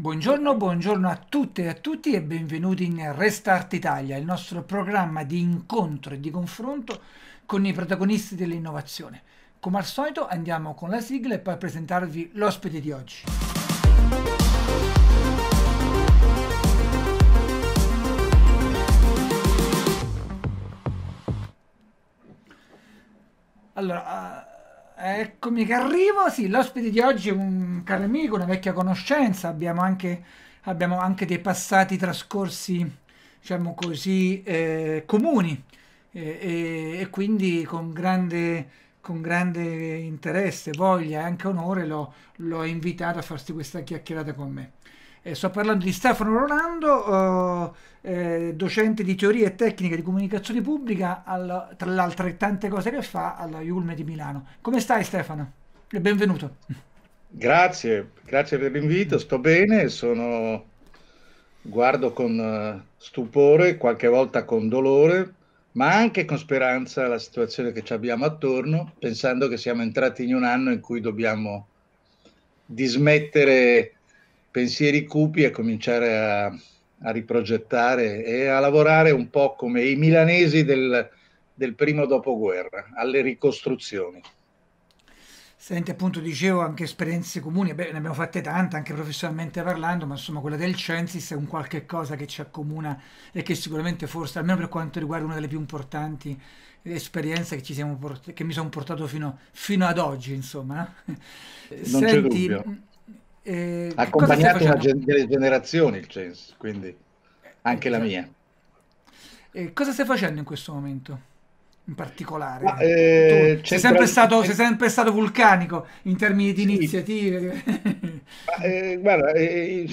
Buongiorno, buongiorno a tutte e a tutti e benvenuti in Restart Italia, il nostro programma di incontro e di confronto con i protagonisti dell'innovazione. Come al solito andiamo con la sigla e poi a presentarvi l'ospite di oggi. Allora, eh, eccomi che arrivo. Sì, l'ospite di oggi è un caro amico, una vecchia conoscenza. Abbiamo anche, abbiamo anche dei passati trascorsi, diciamo così, eh, comuni. E, e- e quindi con grande, con grande interesse, voglia e anche onore l'ho, l'ho invitato a farsi questa chiacchierata con me. Eh, sto parlando di Stefano Rolando, eh, eh, docente di teoria e tecnica di comunicazione pubblica, tra le altre tante cose che fa alla Iulme di Milano. Come stai Stefano? E benvenuto. Grazie, grazie per l'invito, sto bene, sono, guardo con stupore, qualche volta con dolore, ma anche con speranza la situazione che ci abbiamo attorno, pensando che siamo entrati in un anno in cui dobbiamo dismettere pensieri cupi e cominciare a, a riprogettare e a lavorare un po' come i milanesi del, del primo dopoguerra, alle ricostruzioni. Senti, appunto, dicevo anche esperienze comuni, beh, ne abbiamo fatte tante, anche professionalmente parlando, ma insomma quella del Censis è un qualche cosa che ci accomuna e che sicuramente forse, almeno per quanto riguarda una delle più importanti esperienze che, ci siamo port- che mi sono portato fino, fino ad oggi, insomma. no? Non c'è Senti, dubbio. Eh, Ha accompagnato una gen- delle generazioni il censo, quindi Eh, anche la certo. mia. E cosa stai facendo in questo momento, in Ma, particolare? Tu eh, sei sempre stato, sei sempre stato vulcanico in termini di sì, iniziative. ma, eh, guarda, eh,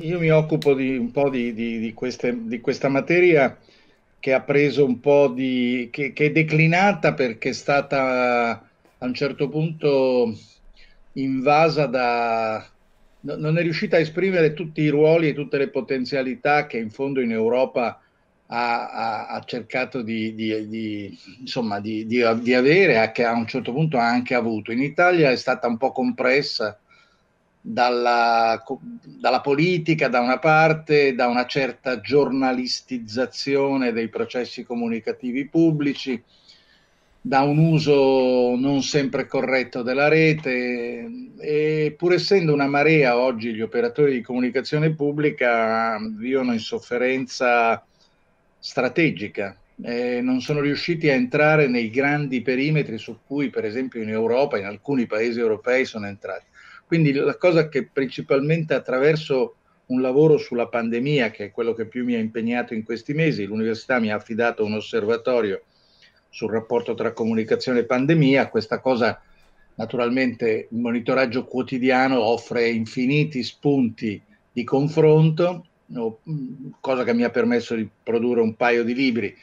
io mi occupo di un po' di, di- di queste- di questa materia che ha preso un po' di, che, che è declinata perché è stata a un certo punto invasa da, no- non è riuscita a esprimere tutti i ruoli e tutte le potenzialità che in fondo in Europa ha, ha- ha cercato di, di- di, insomma, di, avere, che a un certo punto ha anche avuto. In Italia è stata un po' compressa dalla, dalla politica da una parte, da una certa giornalistizzazione dei processi comunicativi pubblici, da un uso non sempre corretto della rete e pur essendo una marea oggi gli operatori di comunicazione pubblica vivono in sofferenza strategica. eh, non sono riusciti a entrare nei grandi perimetri su cui, per esempio, in Europa, in alcuni paesi europei sono entrati. Quindi la cosa che principalmente attraverso un lavoro sulla pandemia, che è quello che più mi ha impegnato in questi mesi, l'università mi ha affidato un osservatorio sul rapporto tra comunicazione e pandemia, questa cosa naturalmente il monitoraggio quotidiano offre infiniti spunti di confronto, cosa che mi ha permesso di produrre un paio di libri,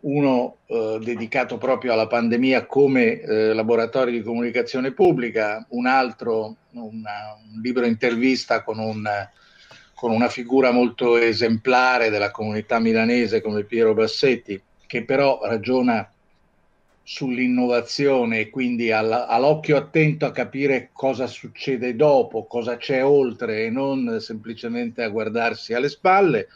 uno eh, dedicato proprio alla pandemia come eh, laboratorio di comunicazione pubblica, un altro, una- un libro intervista con, un, con una figura molto esemplare della comunità milanese come Piero Bassetti, che però ragiona sull'innovazione e quindi all'occhio attento a capire cosa succede dopo, cosa c'è oltre e non semplicemente a guardarsi alle spalle.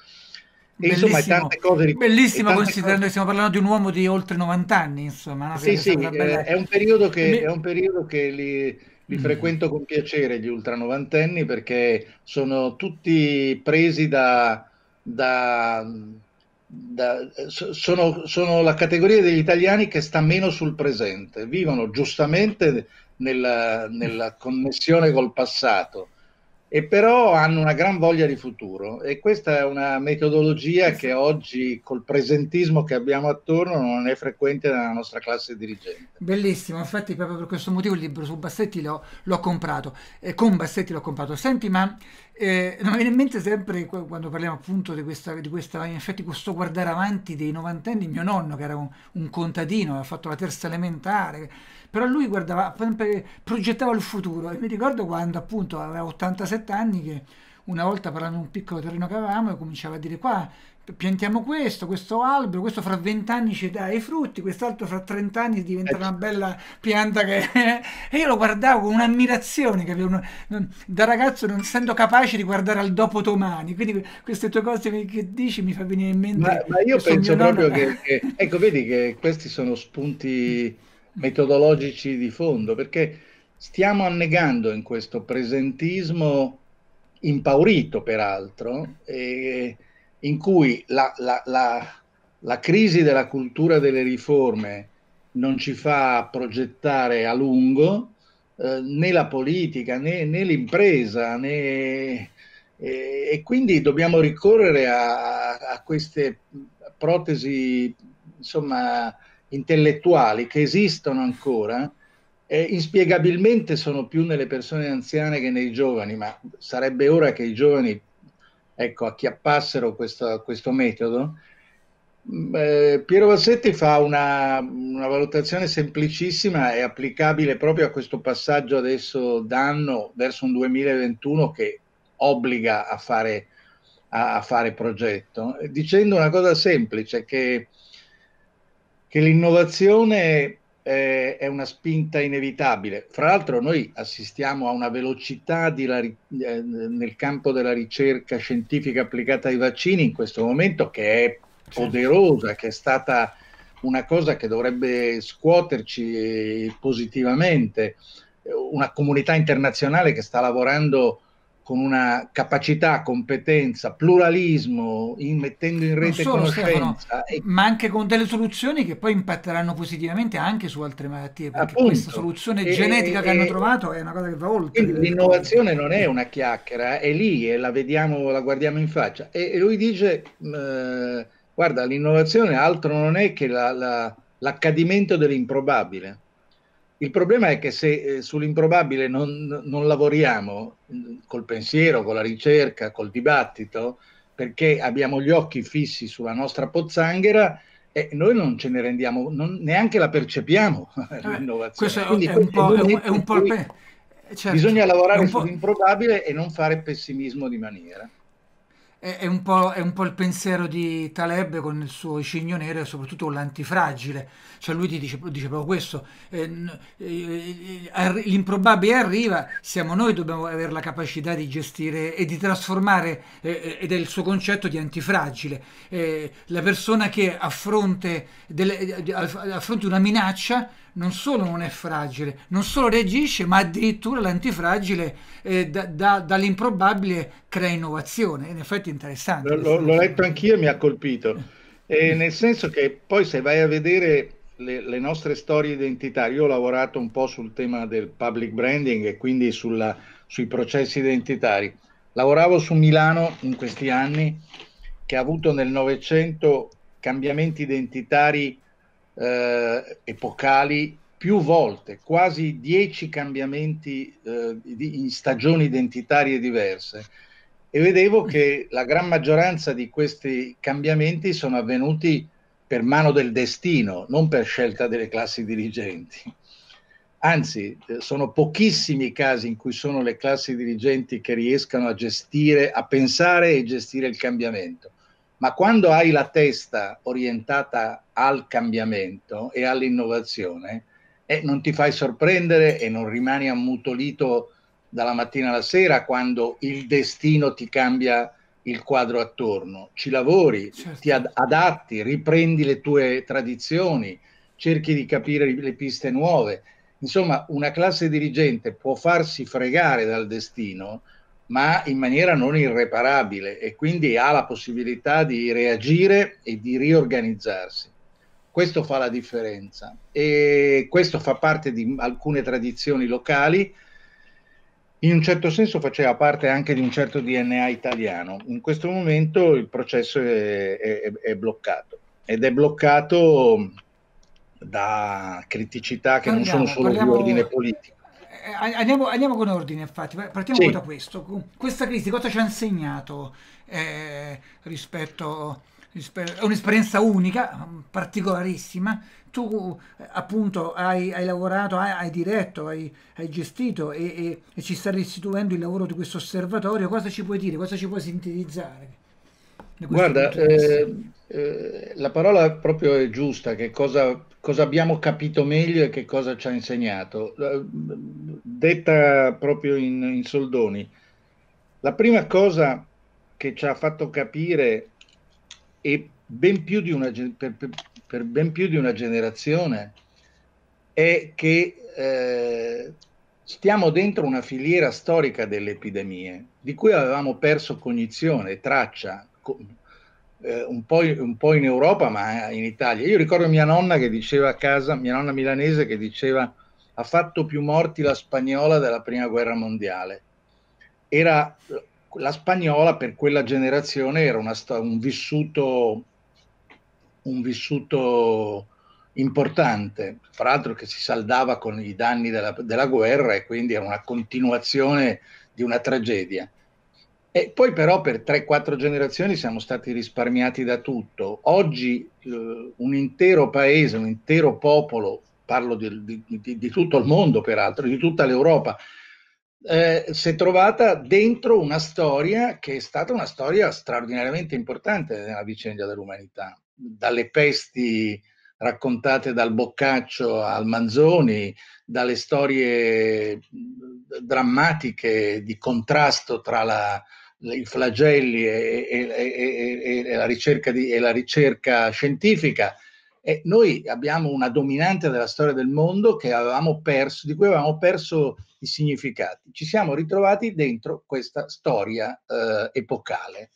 E insomma, Bellissimo, tante cose bellissimo considerando cose. che stiamo parlando di un uomo di oltre 90 anni, insomma, no? Sì, è sì, bella... è un periodo che, è mi- un periodo che li, li Mm. frequento con piacere, gli ultranovantenni, perché sono tutti presi da, da- da- so- sono, sono la categoria degli italiani che sta meno sul presente, vivono giustamente nella, nella connessione col passato e però hanno una gran voglia di futuro e questa è una metodologia che oggi col presentismo che abbiamo attorno non è frequente nella nostra classe dirigente. Bellissimo, infatti proprio per questo motivo il libro su Bassetti l'ho, l'ho comprato, e con Bassetti l'ho comprato. Senti, ma eh, non mi viene in mente sempre qu- quando parliamo appunto di questa, di questa, in effetti questo guardare avanti dei novantenni, mio nonno che era un, un contadino, aveva fatto la terza elementare, però lui guardava, progettava il futuro. E mi ricordo quando appunto aveva 87 anni che una volta parlando di un piccolo terreno che avevamo cominciava a dire qua piantiamo questo, questo albero, questo fra vent'anni ci dà i frutti, quest'altro fra trent'anni diventa una bella pianta che... e io lo guardavo con un'ammirazione, un... da ragazzo non essendo capace di guardare al dopo domani, quindi queste tue cose che dici mi fa venire in mente... Ma, ma io penso proprio che, che... Ecco, vedi che questi sono spunti metodologici di fondo, perché stiamo annegando in questo presentismo impaurito, peraltro, e in cui la, la, la, la crisi della cultura delle riforme non ci fa progettare a lungo eh, né la politica né, né l'impresa né, e, e, quindi dobbiamo ricorrere a, a queste protesi insomma intellettuali che esistono ancora eh, inspiegabilmente sono più nelle persone anziane che nei giovani ma sarebbe ora che i giovani ecco, acchiappassero questo, questo metodo. Mm, eh, Piero Vassetti fa una, una, valutazione semplicissima e applicabile proprio a questo passaggio adesso d'anno verso un 2021 che obbliga a fare, a, a fare progetto, dicendo una cosa semplice, che, che l'innovazione eh, è una spinta inevitabile. Fra l'altro noi assistiamo a una velocità la, eh, nel campo della ricerca scientifica applicata ai vaccini in questo momento che è poderosa, che è stata una cosa che dovrebbe scuoterci positivamente, una comunità internazionale che sta lavorando con una capacità, competenza, pluralismo, in, mettendo in rete solo, conoscenza. Stefano, e... Ma anche con delle soluzioni che poi impatteranno positivamente anche su altre malattie, perché Appunto, questa soluzione e, genetica e, che hanno trovato è una cosa che va oltre. L'innovazione non è una chiacchiera, è lì e la vediamo, la guardiamo in faccia. E, lui dice, eh, guarda, l'innovazione altro non è che la, la, l'accadimento dell'improbabile il problema è che se eh, sull'improbabile non, non, lavoriamo mm, col pensiero, con la ricerca, col dibattito, perché abbiamo gli occhi fissi sulla nostra pozzanghera, eh, noi non ce ne rendiamo, non, neanche la percepiamo eh, l'innovazione. Questo Quindi, è, un po', è, un, è un po' certo, bisogna lavorare sull'improbabile e non fare pessimismo di maniera è, è, un po', è un po' il pensiero di Taleb con il suo cigno nero e soprattutto con l'antifragile. Cioè lui ti dice, dice proprio questo, eh, eh, l'improbabile arriva, siamo noi dobbiamo avere la capacità di gestire e di trasformare, eh, ed è il suo concetto di antifragile, eh, la persona che a delle, a una minaccia non solo non è fragile, non solo reagisce, ma addirittura l'antifragile eh, da, da, dall'improbabile crea innovazione. In effetti è interessante. L- l'ho letto anch'io e mi ha colpito. E nel senso che poi se vai a vedere le, le, nostre storie identitarie, io ho lavorato un po' sul tema del public branding e quindi sulla, sui processi identitari. Lavoravo su Milano in questi anni che ha avuto nel Novecento cambiamenti identitari eh, epocali più volte, quasi dieci cambiamenti eh, in stagioni identitarie diverse e vedevo che la gran maggioranza di questi cambiamenti sono avvenuti per mano del destino, non per scelta delle classi dirigenti. Anzi, eh, sono pochissimi i casi in cui sono le classi dirigenti che riescano a gestire, a pensare e gestire il cambiamento ma quando hai la testa orientata al cambiamento e all'innovazione, eh, non ti fai sorprendere e non rimani ammutolito dalla mattina alla sera quando il destino ti cambia il quadro attorno. Ci lavori, certo. ti ad- adatti, riprendi le tue tradizioni, cerchi di capire le piste nuove. Insomma, una classe dirigente può farsi fregare dal destino, ma in maniera non irreparabile e quindi ha la possibilità di reagire e di riorganizzarsi. Questo fa la differenza e questo fa parte di alcune tradizioni locali, in un certo senso faceva parte anche di un certo DNA italiano. In questo momento il processo è, è, è bloccato ed è bloccato da criticità che parliamo, non sono solo parliamo... di ordine politico andiamo, andiamo, con ordine, infatti. Partiamo sì. da questo. Questa crisi cosa ci ha insegnato eh, rispetto, rispetto, a un'esperienza unica, particolarissima? Tu appunto hai, hai lavorato, hai, hai, diretto, hai, hai gestito e, e, e, ci sta restituendo il lavoro di questo osservatorio. Cosa ci puoi dire? Cosa ci puoi sintetizzare? Guarda, eh, eh, la parola proprio è giusta, che cosa, cosa, abbiamo capito meglio e che cosa ci ha insegnato. Detta proprio in, in soldoni, la prima cosa che ci ha fatto capire e ben più di una, per, per, ben più di una generazione è che eh, stiamo dentro una filiera storica delle epidemie di cui avevamo perso cognizione, traccia, eh, un, po un, po in, Europa ma in Italia. Io ricordo mia nonna che diceva a casa, mia nonna milanese che diceva ha fatto più morti la spagnola della prima guerra mondiale. Era la spagnola per quella generazione era una, un vissuto un vissuto importante, fra l'altro che si saldava con i danni della, della guerra e quindi era una continuazione di una tragedia. E poi però per 3-4 generazioni siamo stati risparmiati da tutto. Oggi eh, un intero paese, un intero popolo, parlo di, di, di, tutto il mondo peraltro, di tutta l'Europa, eh, si è trovata dentro una storia che è stata una storia straordinariamente importante nella vicenda dell'umanità, dalle pesti raccontate dal Boccaccio al Manzoni, dalle storie drammatiche di contrasto tra la, i flagelli e, e, e, e la di, la ricerca scientifica. E noi abbiamo una dominante della storia del mondo perso, di cui avevamo perso i significati. Ci siamo ritrovati dentro questa storia eh, epocale.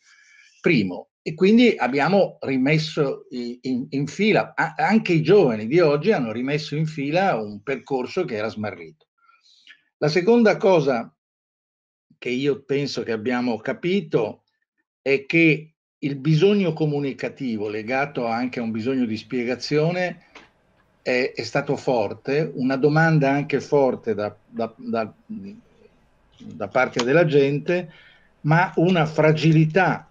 Primo, e quindi abbiamo rimesso in, in fila, anche i giovani di oggi hanno rimesso in fila un percorso che era smarrito. La seconda cosa che io penso che abbiamo capito è che il bisogno comunicativo legato anche a un bisogno di spiegazione è, è stato forte, una domanda anche forte da, da, da, da parte della gente, ma una fragilità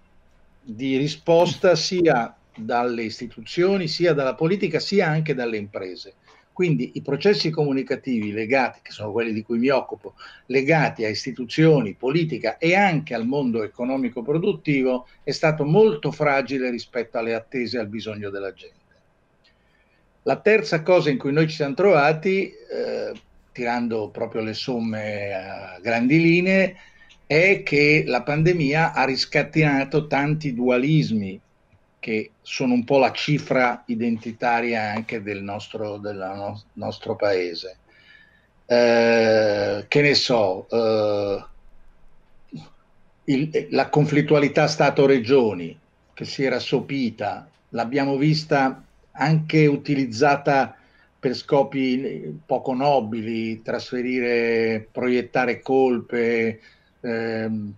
di risposta sia dalle istituzioni, sia dalla politica, sia anche dalle imprese. Quindi i processi comunicativi legati, che sono quelli di cui mi occupo, legati a istituzioni, politica e anche al mondo economico produttivo, è stato molto fragile rispetto alle attese e al bisogno della gente. La terza cosa in cui noi ci siamo trovati, eh, tirando proprio le somme a grandi linee, è che la pandemia ha riscatenato tanti dualismi che sono un po' la cifra identitaria anche del nostro, no, nostro paese. Eh, che ne so, eh, il, la conflittualità Stato-Regioni che si era sopita, l'abbiamo vista anche utilizzata per scopi poco nobili, trasferire, proiettare colpe, ehm,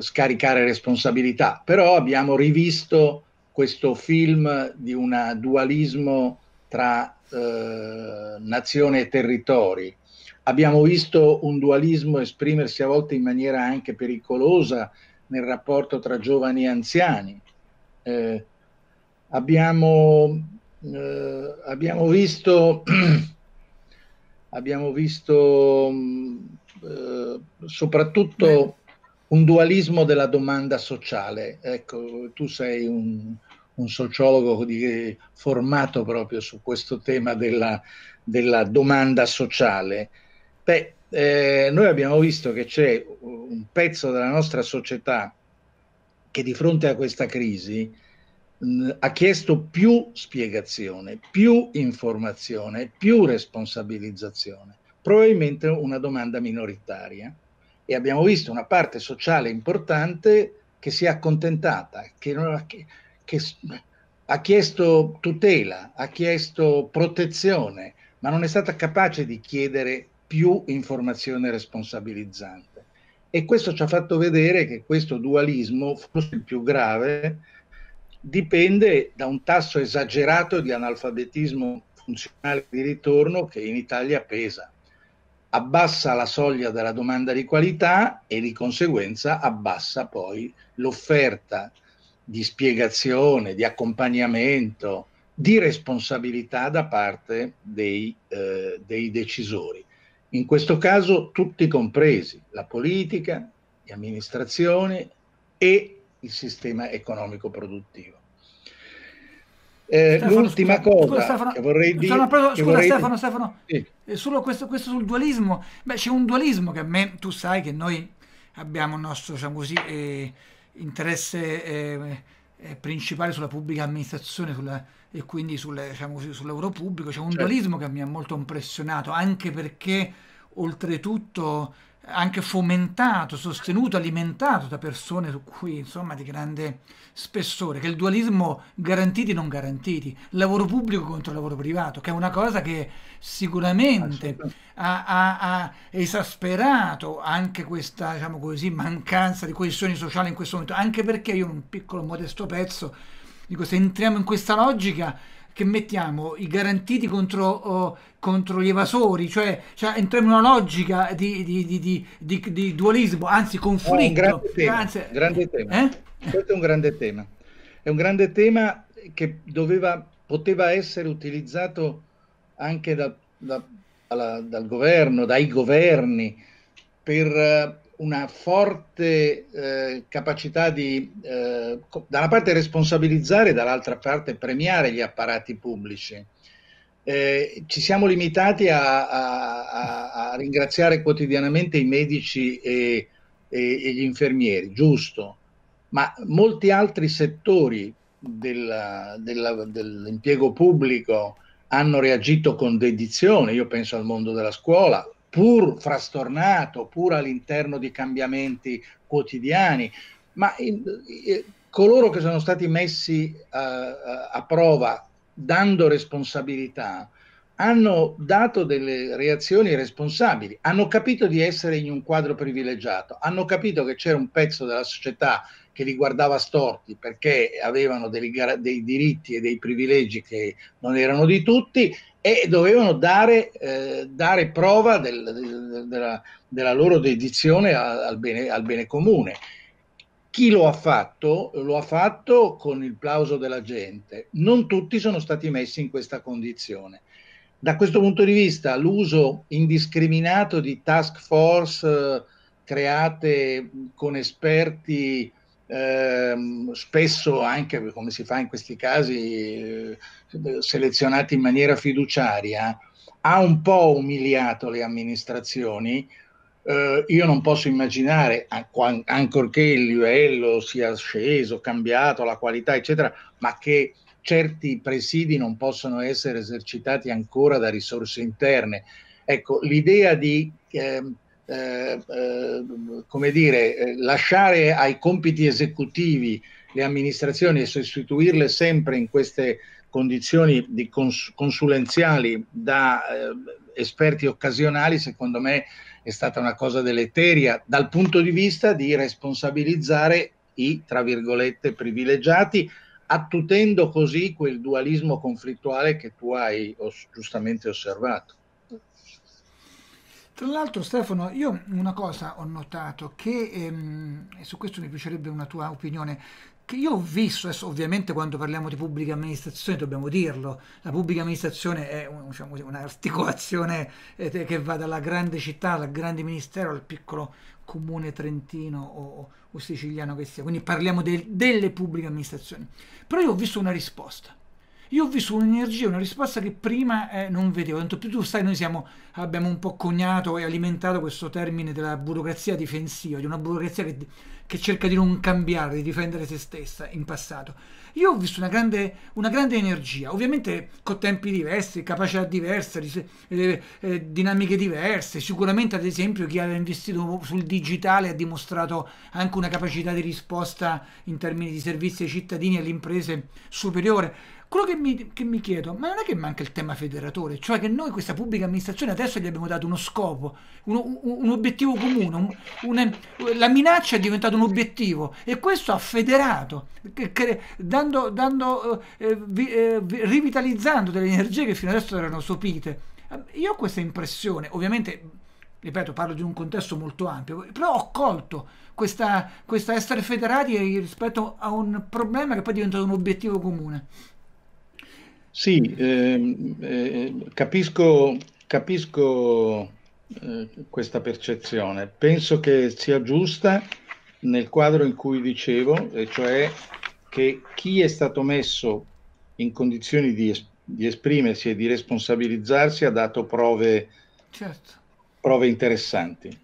scaricare responsabilità, però abbiamo rivisto questo film di un dualismo tra eh, nazione e territori. Abbiamo visto un dualismo esprimersi a volte in maniera anche pericolosa nel rapporto tra giovani e anziani. Eh, abbiamo, eh, abbiamo visto, abbiamo visto eh, soprattutto un dualismo della domanda sociale. Ecco, tu sei un, un sociologo di, formato proprio su questo tema della, della domanda sociale. Beh, eh, noi abbiamo visto che c'è un pezzo della nostra società che di fronte a questa crisi mh, ha chiesto più spiegazione, più informazione, più responsabilizzazione probabilmente una domanda minoritaria. E abbiamo visto una parte sociale importante che si è accontentata, che, ha, che, che ha chiesto tutela, ha chiesto protezione, ma non è stata capace di chiedere più informazione responsabilizzante. E questo ci ha fatto vedere che questo dualismo, forse il più grave, dipende da un tasso esagerato di analfabetismo funzionale di ritorno che in Italia pesa abbassa la soglia della domanda di qualità e di conseguenza abbassa poi l'offerta di spiegazione, di accompagnamento, di responsabilità da parte dei, eh, dei decisori. In questo caso tutti compresi, la politica, le amministrazioni e il sistema economico produttivo. Eh, Stefano, l'ultima scusa, cosa scusa, Stefano, che vorrei dire... Però, scusa vorrei... Stefano, Stefano sì. eh, solo questo, questo, sul dualismo, beh c'è un dualismo che a me, tu sai che noi abbiamo il nostro, diciamo così, eh, interesse eh, eh, principale sulla pubblica amministrazione sulla, e quindi sul, diciamo così, sull'euro pubblico, c'è un certo. dualismo che mi ha molto impressionato, anche perché oltretutto anche fomentato, sostenuto, alimentato da persone su cui, insomma, di grande spessore, che il dualismo garantiti non garantiti, lavoro pubblico contro lavoro privato, che è una cosa che sicuramente ha, ha, ha esasperato anche questa, diciamo così, mancanza di coesione sociale in questo momento, anche perché io in un piccolo modesto pezzo dico, se entriamo in questa logica che mettiamo i garantiti contro, oh, contro gli evasori, cioè, cioè, entriamo in una logica di, di, di, di dualismo, anzi conflitto. Oh, un grande tema. Anzi, grande tema. Eh? Questo è un grande tema. È un grande tema che doveva, poteva essere utilizzato anche da, da, alla, dal governo, dai governi, per una forte eh, capacità di, eh, da una parte responsabilizzare, dall'altra parte premiare gli apparati pubblici. Eh, ci siamo limitati a, a, a, ringraziare quotidianamente i medici e, e, e, gli infermieri, giusto, ma molti altri settori del, del, dell'impiego pubblico hanno reagito con dedizione, io penso al mondo della scuola, pur frastornato, pur all'interno di cambiamenti quotidiani, ma in, in, coloro che sono stati messi uh, a prova dando responsabilità hanno dato delle reazioni responsabili, hanno capito di essere in un quadro privilegiato, hanno capito che c'era un pezzo della società che li guardava storti perché avevano dei, dei diritti e dei privilegi che non erano di tutti e dovevano dare, eh, dare prova del, del, della, della, loro dedizione al bene, al bene comune. Chi lo ha fatto, lo ha fatto con il plauso della gente. Non tutti sono stati messi in questa condizione. Da questo punto di vista, l'uso indiscriminato di task force eh, create con esperti Ehm, spesso anche come si fa in questi casi eh, selezionati in maniera fiduciaria ha un po' umiliato le amministrazioni. Eh, io non posso immaginare ancorché il livello sia sceso cambiato la qualità eccetera ma che certi presidi non possono essere esercitati ancora da risorse interne. Ecco l'idea di eh, eh, eh, come dire, eh, lasciare ai compiti esecutivi le amministrazioni e sostituirle sempre in queste condizioni di cons- consulenziali da eh, esperti occasionali, secondo me è stata una cosa deleteria dal punto di vista di responsabilizzare i, tra virgolette, privilegiati, attutendo così quel dualismo conflittuale che tu hai os- giustamente osservato. Tra l'altro Stefano, io una cosa ho notato che, ehm, e su questo mi piacerebbe una tua opinione, che io ho visto, adesso ovviamente quando parliamo di pubblica amministrazione dobbiamo dirlo, la pubblica amministrazione è diciamo un'articolazione eh, che va dalla grande città, dal grande ministero al piccolo comune trentino o, o siciliano che sia, quindi parliamo de, delle pubbliche amministrazioni. Però io ho visto una risposta io ho visto un'energia, una risposta che prima eh, non vedevo. Tanto più tu sai, noi siamo, abbiamo un po' coniato e alimentato questo termine della burocrazia difensiva, di una burocrazia che, che cerca di non cambiare, di difendere se stessa in passato. Io ho visto una grande, una grande energia, ovviamente con tempi diversi, capacità diverse, eh, eh, dinamiche diverse. Sicuramente, ad esempio, chi aveva investito sul digitale ha dimostrato anche una capacità di risposta in termini di servizi ai cittadini e alle imprese superiore quello che mi, che mi, chiedo, ma non è che manca il tema federatore, cioè che noi questa pubblica amministrazione adesso gli abbiamo dato uno scopo, uno, un, obiettivo comune, un, una, la minaccia è diventata un obiettivo e questo ha federato, che, che, dando, dando, eh, vi, eh, rivitalizzando delle energie che fino adesso erano sopite. Io ho questa impressione, ovviamente, ripeto, parlo di un contesto molto ampio, però ho colto questa, questa essere federati rispetto a un problema che poi è diventato un obiettivo comune. Sì, ehm, eh, capisco, capisco eh, questa percezione. Penso che sia giusta nel quadro in cui dicevo, e cioè che chi è stato messo in condizioni di, es- di esprimersi e di responsabilizzarsi ha dato prove, certo. prove interessanti.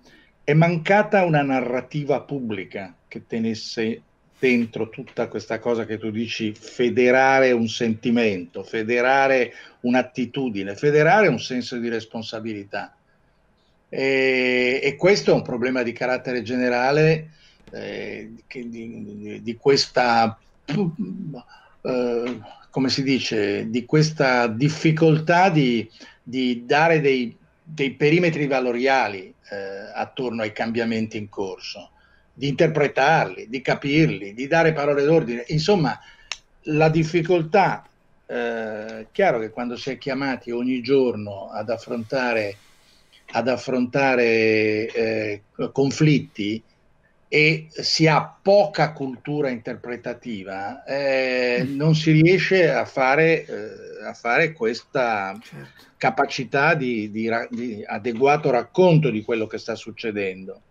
È mancata una narrativa pubblica che tenesse dentro tutta questa cosa che tu dici, federare un sentimento, federare un'attitudine, federare un senso di responsabilità. E, e questo è un problema di carattere generale eh, di, di, di, questa, eh, come si dice, di questa difficoltà di, di dare dei, dei, perimetri valoriali eh, attorno ai cambiamenti in corso di interpretarli, di capirli, di dare parole d'ordine. Insomma, la difficoltà, eh, chiaro che quando si è chiamati ogni giorno ad affrontare, ad affrontare eh, conflitti e si ha poca cultura interpretativa, eh, non si riesce a fare, eh, a fare questa certo. capacità di, di, di adeguato racconto di quello che sta succedendo.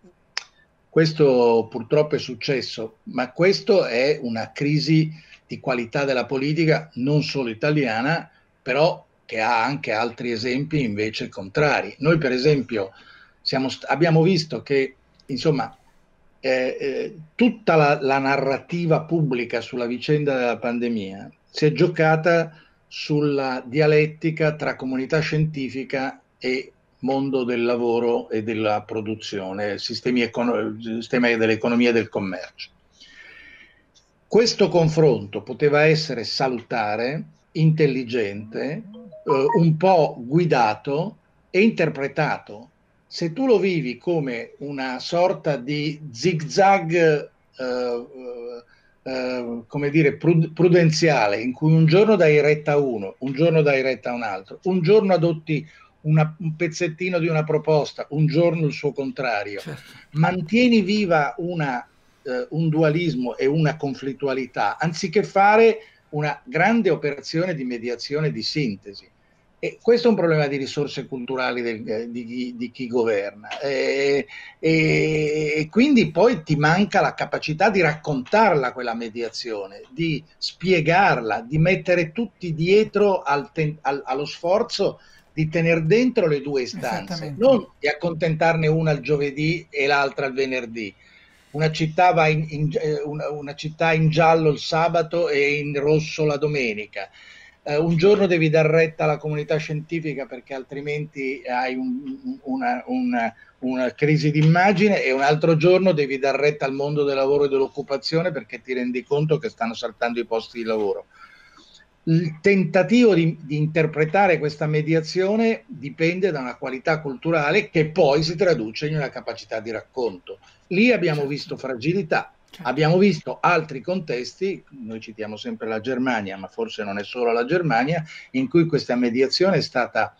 Questo purtroppo è successo, ma questo è una crisi di qualità della politica non solo italiana, però che ha anche altri esempi invece contrari. Noi per esempio siamo, abbiamo visto che insomma eh, eh, tutta la, la narrativa pubblica sulla vicenda della pandemia si è giocata sulla dialettica tra comunità scientifica e mondo del lavoro e della produzione, sistemi econo- sistema dell'economia e del commercio. Questo confronto poteva essere salutare, intelligente, eh, un po' guidato e interpretato. Se tu lo vivi come una sorta di zigzag, eh, eh, come dire, prudenziale, in cui un giorno dai retta a uno, un giorno dai retta a un altro, un giorno adotti una, un pezzettino di una proposta, un giorno il suo contrario. Certo. Mantieni viva una, eh, un dualismo e una conflittualità, anziché fare una grande operazione di mediazione e di sintesi. E questo è un problema di risorse culturali del, eh, di, di, chi governa. E, e, e, quindi poi ti manca la capacità di raccontarla quella mediazione, di spiegarla, di mettere tutti dietro al, al, allo sforzo di tenere dentro le due istanze, non di accontentarne una il giovedì e l'altra il venerdì. Una città, va in, in, eh, una, una città in giallo il sabato e in rosso la domenica. Uh, un giorno devi dar retta alla comunità scientifica perché altrimenti hai un, una, una, una, crisi d'immagine e un altro giorno devi dar retta al mondo del lavoro e dell'occupazione perché ti rendi conto che stanno saltando i posti di lavoro il tentativo di, di, interpretare questa mediazione dipende da una qualità culturale che poi si traduce in una capacità di racconto. Lì abbiamo certo. visto fragilità, certo. abbiamo visto altri contesti, noi citiamo sempre la Germania, ma forse non è solo la Germania, in cui questa mediazione è stata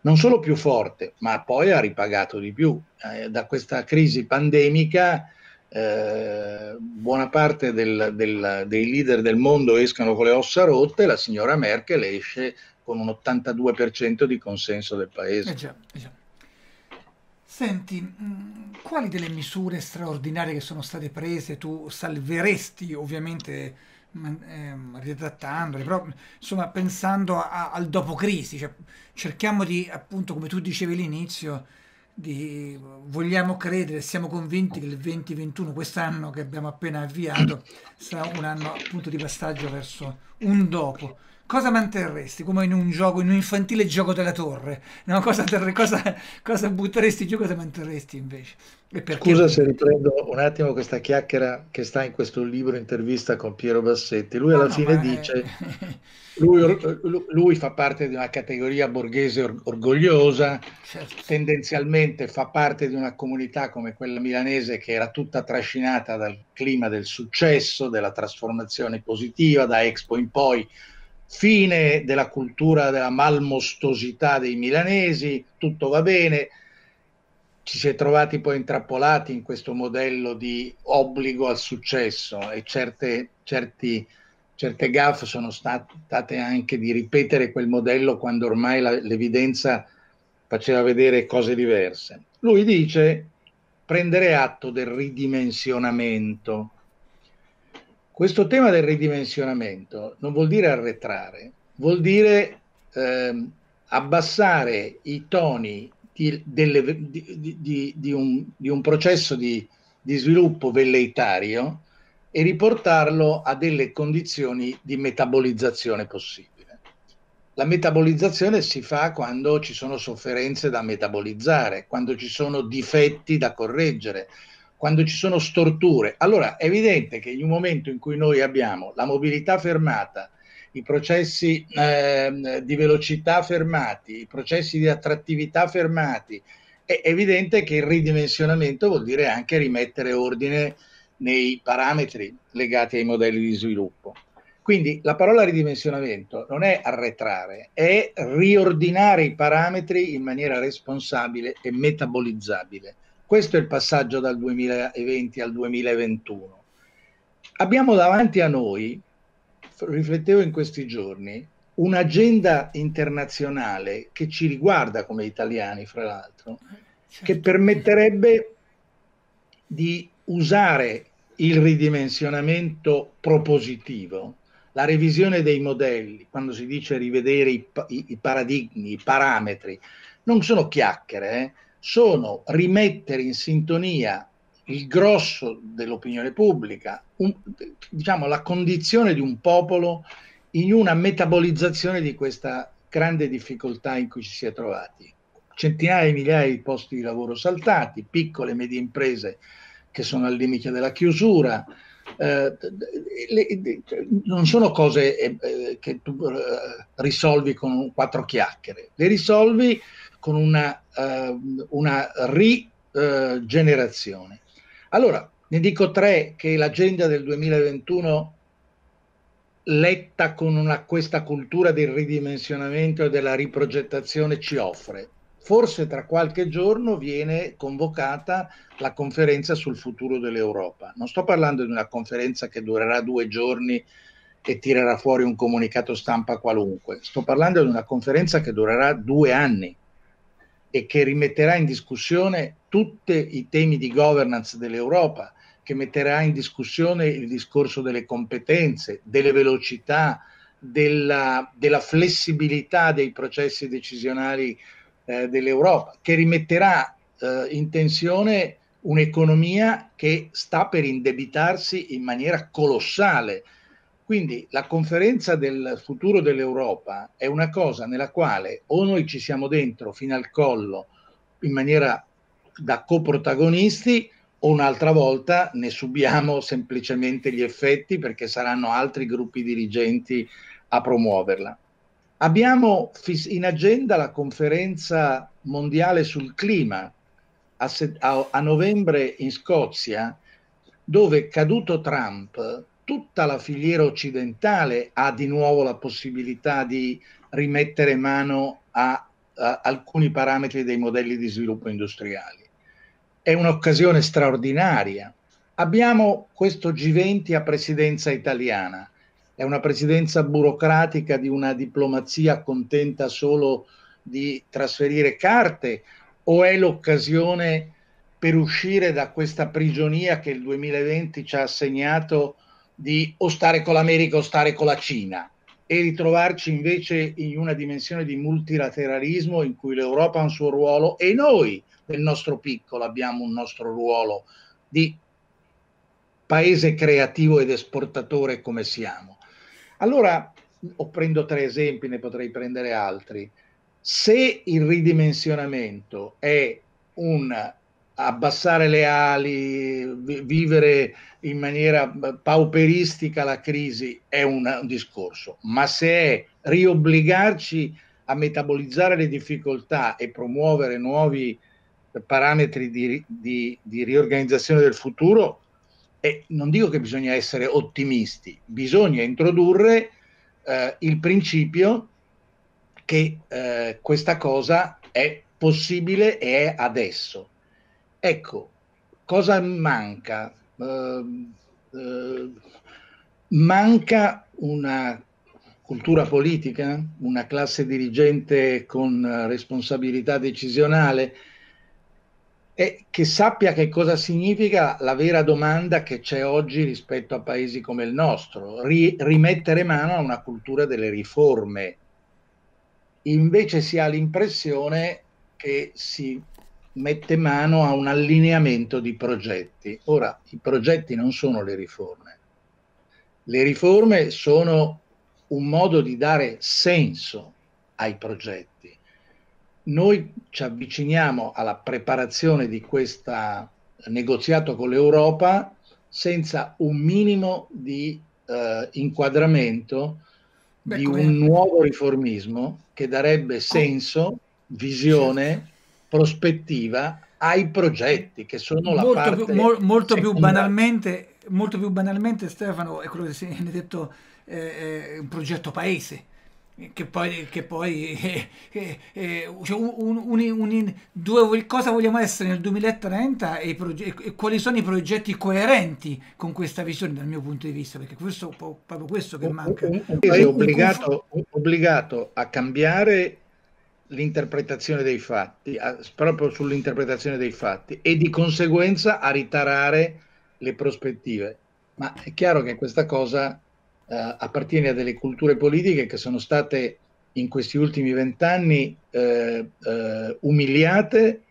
non solo più forte, ma poi ha ripagato di più. Eh, da questa crisi pandemica eh, buona parte del, del, dei leader del mondo escono con le ossa rotte, la signora Merkel esce con un 82% di consenso del paese. Eh già, eh già. Senti, mm, quali delle misure straordinarie che sono state prese tu salveresti, ovviamente eh, ridattandole, però insomma pensando a, al dopo crisi, cioè, cerchiamo di, appunto, come tu dicevi all'inizio, di, vogliamo credere, siamo convinti che il 2021, quest'anno che abbiamo appena avviato, sarà un anno appunto di passaggio verso un dopo. Cosa manterresti come in un gioco, in un infantile gioco della torre? No? Cosa, cosa, cosa butteresti giù, cosa manterresti invece? Scusa se riprendo un attimo questa chiacchiera che sta in questo libro intervista con Piero Bassetti. Lui alla no, fine dice, lui, lui, fa parte di una categoria borghese or- orgogliosa, certo. tendenzialmente fa parte di una comunità come quella milanese che era tutta trascinata dal clima del successo, della trasformazione positiva, da Expo in poi, fine della cultura della malmostosità dei milanesi, tutto va bene ci si è trovati poi intrappolati in questo modello di obbligo al successo e certe, certi, certe gaffe sono state anche di ripetere quel modello quando ormai la, l'evidenza faceva vedere cose diverse. Lui dice prendere atto del ridimensionamento. Questo tema del ridimensionamento non vuol dire arretrare, vuol dire eh, abbassare i toni di, delle, di, di, un, di un, processo di, sviluppo velleitario e riportarlo a delle condizioni di metabolizzazione possibile. La metabolizzazione si fa quando ci sono sofferenze da metabolizzare, quando ci sono difetti da correggere, quando ci sono storture. Allora è evidente che in un momento in cui noi abbiamo la mobilità fermata, i processi eh, di velocità fermati, i processi di attrattività fermati, è evidente che il ridimensionamento vuol dire anche rimettere ordine nei parametri legati ai modelli di sviluppo. Quindi la parola ridimensionamento non è arretrare, è riordinare i parametri in maniera responsabile e metabolizzabile. Questo è il passaggio dal 2020 al 2021. Abbiamo davanti a noi riflettevo in questi giorni, un'agenda internazionale che ci riguarda come italiani, fra l'altro, certo. che permetterebbe di usare il ridimensionamento propositivo, la revisione dei modelli, quando si dice rivedere i, i, i paradigmi, i parametri, non sono chiacchiere, eh? sono rimettere in sintonia il grosso dell'opinione pubblica, un, diciamo la condizione di un popolo in una metabolizzazione di questa grande difficoltà in cui ci si è trovati. Centinaia di migliaia di posti di lavoro saltati, piccole e medie imprese che sono al limite della chiusura. Eh, le, non sono cose eh, che tu eh, risolvi con quattro chiacchiere, le risolvi con una, eh, una rigenerazione. Allora, ne dico tre che l'agenda del 2021 letta con una, questa cultura del ridimensionamento e della riprogettazione ci offre. Forse tra qualche giorno viene convocata la conferenza sul futuro dell'Europa. Non sto parlando di una conferenza che durerà due giorni e tirerà fuori un comunicato stampa qualunque. Sto parlando di una conferenza che durerà due anni e che rimetterà in discussione tutti i temi di governance dell'Europa, che metterà in discussione il discorso delle competenze, delle velocità, della, della flessibilità dei processi decisionali eh, dell'Europa, che rimetterà eh, in tensione un'economia che sta per indebitarsi in maniera colossale quindi la conferenza del futuro dell'Europa è una cosa nella quale o noi ci siamo dentro fino al collo in maniera da coprotagonisti o un'altra volta ne subiamo semplicemente gli effetti perché saranno altri gruppi dirigenti a promuoverla. Abbiamo in agenda la conferenza mondiale sul clima a, a, novembre in Scozia, dove caduto Trump tutta la filiera occidentale ha di nuovo la possibilità di rimettere mano a, a alcuni parametri dei modelli di sviluppo industriali. È un'occasione straordinaria. Abbiamo questo G20 a presidenza italiana. È una presidenza burocratica di una diplomazia contenta solo di trasferire carte o è l'occasione per uscire da questa prigionia che il 2020 ci ha assegnato di o stare con l'America o stare con la Cina e ritrovarci invece in una dimensione di multilateralismo in cui l'Europa ha un suo ruolo e noi nel nostro piccolo abbiamo un nostro ruolo di paese creativo ed esportatore come siamo. Allora, o prendo tre esempi, ne potrei prendere altri. Se il ridimensionamento è un abbassare le ali, vivere in maniera pauperistica la crisi è un, discorso, ma se è riobbligarci a metabolizzare le difficoltà e promuovere nuovi parametri di, di, di riorganizzazione del futuro, e non dico che bisogna essere ottimisti, bisogna introdurre eh, il principio che eh, questa cosa è possibile e è adesso. Ecco, cosa manca? Uh, uh, manca una cultura politica, una classe dirigente con responsabilità decisionale. e che sappia che cosa significa la vera domanda che c'è oggi rispetto a paesi come il nostro, ri, rimettere mano a una cultura delle riforme. Invece si ha l'impressione che si mette mano a un allineamento di progetti. Ora, i progetti non sono le riforme. Le riforme sono un modo di dare senso ai progetti. Noi ci avviciniamo alla preparazione di questo negoziato con l'Europa senza un minimo di eh, inquadramento Beh, di un nuovo riformismo che darebbe senso, visione, prospettiva ai progetti che sono la molto parte più, mo, molto più banalmente molto più banalmente Stefano è quello che si è detto eh, un progetto paese che poi, che poi eh, eh, eh, cioè un, un, un, due, cosa vogliamo essere nel 2030 e, proge- e, quali sono i progetti coerenti con questa visione dal mio punto di vista, perché questo è proprio questo che manca. È obbligato, obbligato a cambiare l'interpretazione dei fatti, a, proprio sull'interpretazione dei fatti e di conseguenza a ritarare le prospettive. Ma è chiaro che questa cosa eh, appartiene a delle culture politiche che sono state in questi ultimi vent'anni eh, eh, umiliate,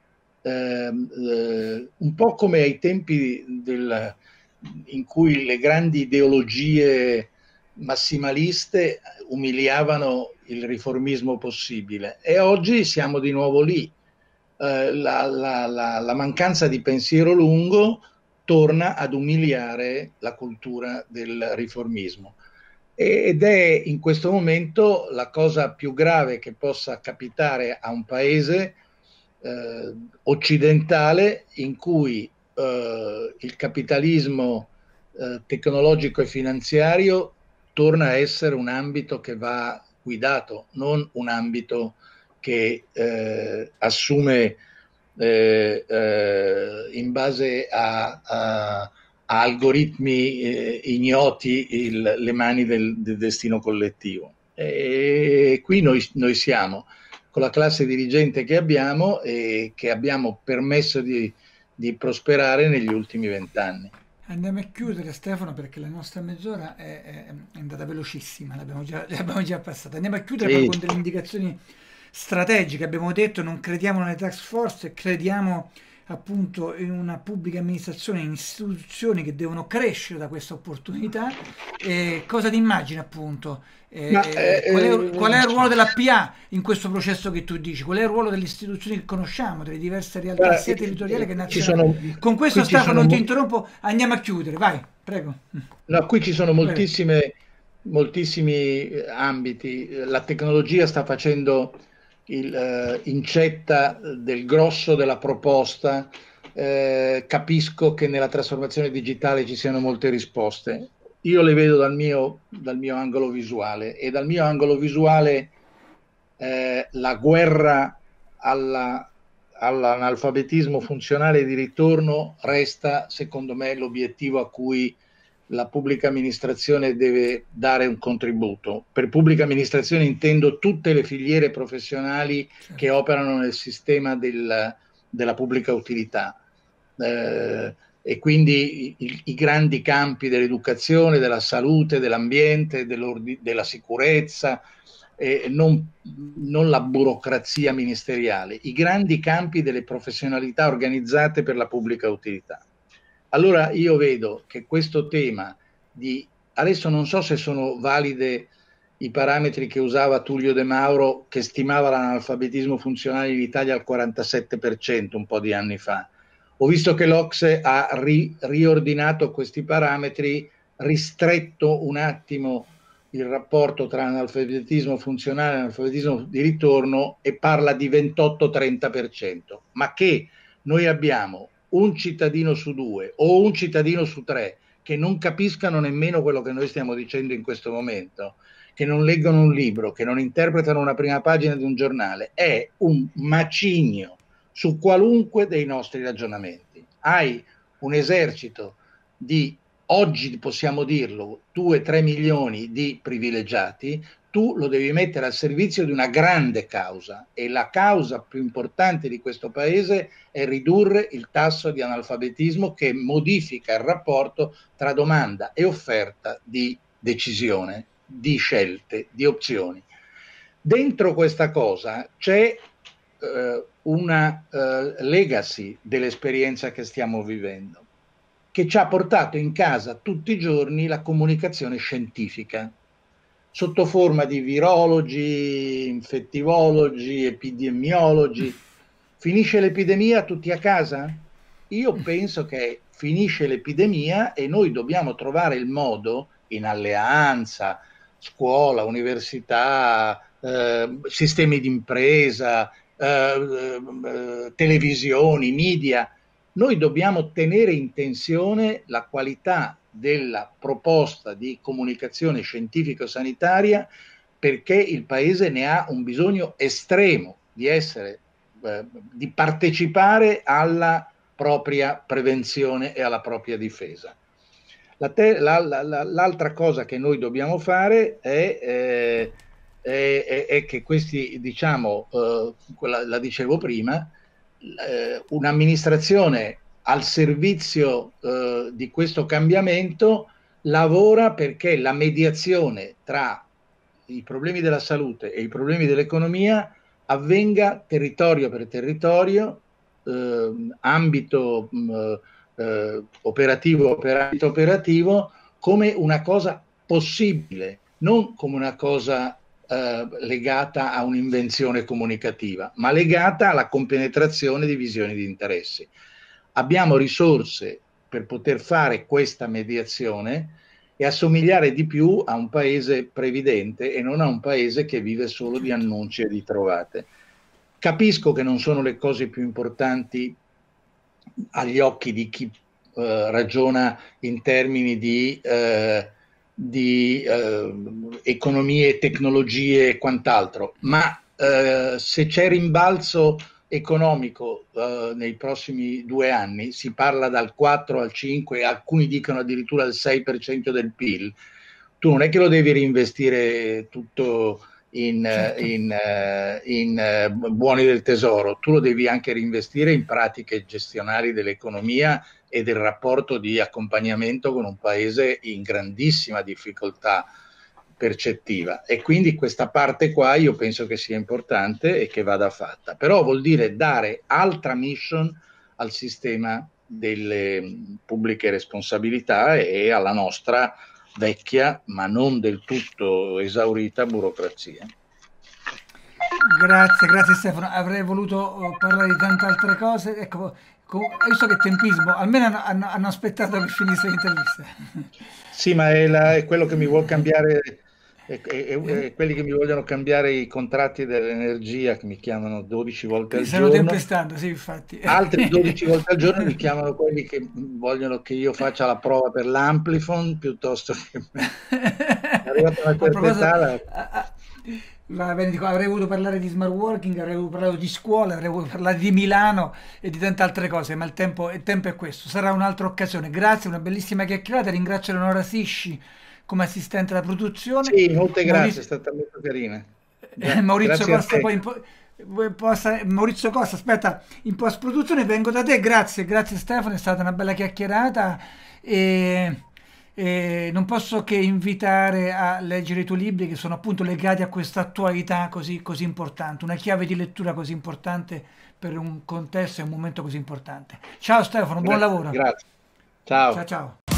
ehm, eh, un po' come ai tempi del, in cui le grandi ideologie massimaliste umiliavano il riformismo possibile. E oggi siamo di nuovo lì. Eh, la, la, la, la mancanza di pensiero lungo torna ad umiliare la cultura del riformismo ed è in questo momento la cosa più grave che possa capitare a un paese eh, occidentale in cui eh, il capitalismo eh, tecnologico e finanziario torna a essere un ambito che va guidato, non un ambito che eh, assume eh, eh, in base a, a a algoritmi eh, ignoti il, le mani del, del, destino collettivo. E qui noi, noi, siamo con la classe dirigente che abbiamo e che abbiamo permesso di, di prosperare negli ultimi vent'anni. Andiamo a chiudere Stefano perché la nostra mezz'ora è, è, è andata velocissima, l'abbiamo già, l'abbiamo già passata. Andiamo a chiudere sì. con delle indicazioni strategiche. Abbiamo detto non crediamo nelle tax force, crediamo appunto in una pubblica amministrazione, in istituzioni che devono crescere da questa opportunità. Eh, cosa ti immagini appunto? Eh, Ma, eh, qual, è, eh, qual, è, il ruolo della PA in questo processo che tu dici? Qual è il ruolo delle istituzioni che conosciamo, delle diverse realtà sia territoriali che nazionali? Sono, Con questo Stefano non ti interrompo, andiamo a chiudere, vai, prego. No, qui ci sono moltissime, moltissimi ambiti. La tecnologia sta facendo il, eh, incetta del grosso della proposta, eh, capisco che nella trasformazione digitale ci siano molte risposte. Io le vedo dal mio, dal mio angolo visuale e dal mio angolo visuale eh, la guerra alla, all'analfabetismo funzionale di ritorno resta, secondo me, l'obiettivo a cui la pubblica amministrazione deve dare un contributo. Per pubblica amministrazione intendo tutte le filiere professionali che operano nel sistema del, della pubblica utilità. Eh, e quindi i, i, grandi campi dell'educazione, della salute, dell'ambiente, della sicurezza, eh, non, non la burocrazia ministeriale, i grandi campi delle professionalità organizzate per la pubblica utilità. Allora io vedo che questo tema di adesso non so se sono valide i parametri che usava Tullio De Mauro che stimava l'analfabetismo funzionale in Italia al 47% un po' di anni fa. Ho visto che l'Ocse ha ri, riordinato questi parametri, ristretto un attimo il rapporto tra analfabetismo funzionale e analfabetismo di ritorno e parla di 28-30%, ma che noi abbiamo un cittadino su due o un cittadino su tre che non capiscano nemmeno quello che noi stiamo dicendo in questo momento, che non leggono un libro, che non interpretano una prima pagina di un giornale, è un macigno su qualunque dei nostri ragionamenti. Hai un esercito di, oggi possiamo dirlo, 2-3 milioni di privilegiati, tu lo devi mettere al servizio di una grande causa e la causa più importante di questo paese è ridurre il tasso di analfabetismo che modifica il rapporto tra domanda e offerta di decisione, di scelte, di opzioni. Dentro questa cosa c'è una eh, legacy dell'esperienza che stiamo vivendo, che ci ha portato in casa tutti i giorni la comunicazione scientifica, sotto forma di virologi, infettivologi, epidemiologi. Finisce l'epidemia tutti a casa? Io penso che finisce l'epidemia e noi dobbiamo trovare il modo, in alleanza, scuola, università, eh, sistemi di impresa, eh, eh, televisioni, media, noi dobbiamo tenere in tensione la qualità della proposta di comunicazione scientifico-sanitaria perché il Paese ne ha un bisogno estremo di essere, eh, di partecipare alla propria prevenzione e alla propria difesa. La te- la, la, l'altra cosa che noi dobbiamo fare è eh, è, è, che questi, diciamo, eh, quella, la dicevo prima, eh, un'amministrazione al servizio eh, di questo cambiamento lavora perché la mediazione tra i problemi della salute e i problemi dell'economia avvenga territorio per territorio, eh, ambito eh, operativo per ambito operativo, come una cosa possibile, non come una cosa eh, legata a un'invenzione comunicativa, ma legata alla compenetrazione di visioni di interessi. Abbiamo risorse per poter fare questa mediazione e assomigliare di più a un paese previdente e non a un paese che vive solo di annunci e di trovate. Capisco che non sono le cose più importanti agli occhi di chi eh, ragiona in termini di eh, di eh, economie, tecnologie e quant'altro, ma eh, se c'è rimbalzo economico eh, nei prossimi due anni, si parla dal 4 al 5, alcuni dicono addirittura al 6% del PIL, tu non è che lo devi reinvestire tutto in, certo. in, eh, in, uh, buoni del tesoro, tu lo devi anche reinvestire in pratiche gestionali dell'economia e del rapporto di accompagnamento con un paese in grandissima difficoltà percettiva. E quindi questa parte qua io penso che sia importante e che vada fatta. Però vuol dire dare altra mission al sistema delle pubbliche responsabilità e alla nostra vecchia ma non del tutto esaurita burocrazia. Grazie grazie Stefano. Avrei voluto parlare di tante altre cose. Ecco io so che tempismo, almeno hanno, hanno, aspettato che finisse l'intervista. Sì, ma è, la, è quello che mi vuole cambiare, è, è, è, quelli che mi vogliono cambiare i contratti dell'energia, che mi chiamano 12 volte al giorno. Stanno tempestando, sì, infatti. Altri 12 volte al giorno mi chiamano quelli che vogliono che io faccia la prova per l'Amplifon, piuttosto che... È arrivata una certa età... Dico, avrei voluto parlare di smart working, avrei voluto parlare di scuola, avrei voluto parlare di Milano e di tante altre cose, ma il tempo, il tempo è questo. Sarà un'altra occasione. Grazie, una bellissima chiacchierata. Ringrazio Leonora Sisci come assistente alla produzione. Sì, molte grazie, Maurizio... è stata molto carina. Eh, Maurizio Costa poi... Po... Maurizio Costa, aspetta, in post produzione vengo da te, grazie, grazie Stefano, è stata una bella chiacchierata e e non posso che invitare a leggere i tuoi libri che sono appunto legati a questa attualità così, così importante, una chiave di lettura così importante per un contesto e un momento così importante. Ciao Stefano, buon lavoro. Grazie. Ciao. Ciao ciao.